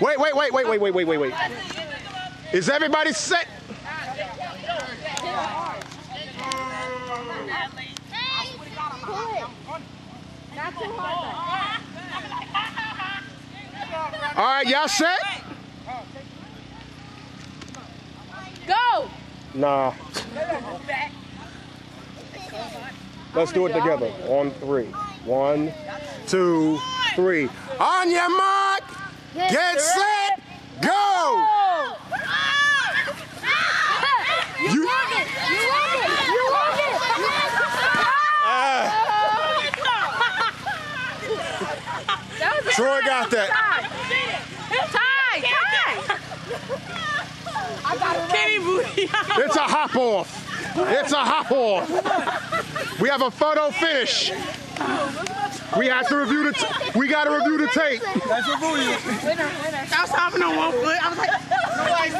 Wait, wait, wait, wait, wait, wait, wait, wait, wait. Is everybody set? Not too hard All right, y'all set? Go! Nah. Let's do it together. On three. One, two, three. On your mark, get set, go! You, You- want it! You want it! You want it! Ah, That was a Troy got that. Tie! Tie! I got it. Kenny Booty. it's a hop off. It's a hop off. We have a photo finish. We have to review the. T- we got to review the tape. That's your booty. I was hopping on one foot. I was like,